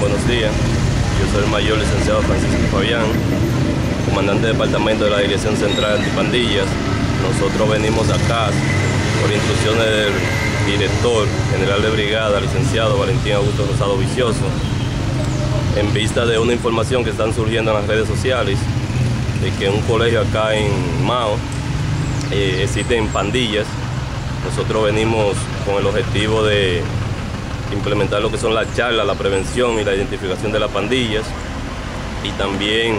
Buenos días, yo soy el mayor licenciado Francisco Fabián, comandante de departamento de la Dirección Central de Antipandillas. Nosotros venimos acá por instrucciones del director general de brigada, licenciado Valentín Augusto Rosado Vicioso, en vista de una información que están surgiendo en las redes sociales, de que un colegio acá en Mao eh, existen pandillas. Nosotros venimos con el objetivo de implementar lo que son las charlas, la prevención y la identificación de las pandillas y también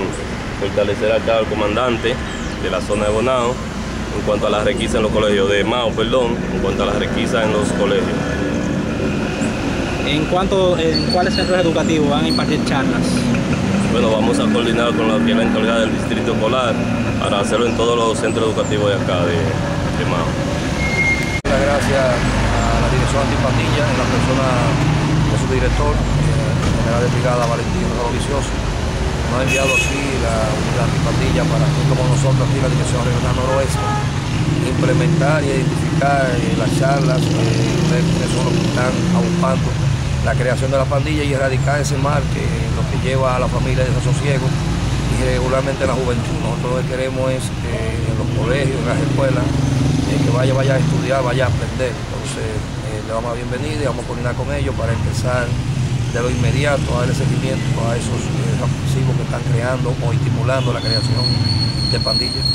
fortalecer acá al comandante de la zona de Bonao en cuanto a las requisas en los colegios, de Mao, perdón, en cuanto a las requisas en los colegios. ¿En, cuánto, en cuáles centros educativos van a impartir charlas? Bueno, vamos a coordinar con la que es la encargada del distrito escolar para hacerlo en todos los centros educativos de acá, de, de Mao. Muchas gracias a la Dirección Antipandilla, en la persona de su director, el general de brigada Valentín Vicioso, nos ha enviado aquí la unidad antipandilla para, junto con nosotros aquí, la Dirección Regional Noroeste, implementar y identificar eh, las charlas, eh, que son los que están abocando la creación de la pandilla y erradicar ese mal que lo que lleva a la familia de desasosiego y regularmente la juventud. Nosotros lo que queremos es que en los colegios, en las escuelas, eh, que vaya, vaya a estudiar, vaya a aprender. Entonces eh, le damos la bienvenida y vamos a coordinar con ellos para empezar de lo inmediato a darle seguimiento a esos eh, que están creando o estimulando la creación de pandillas.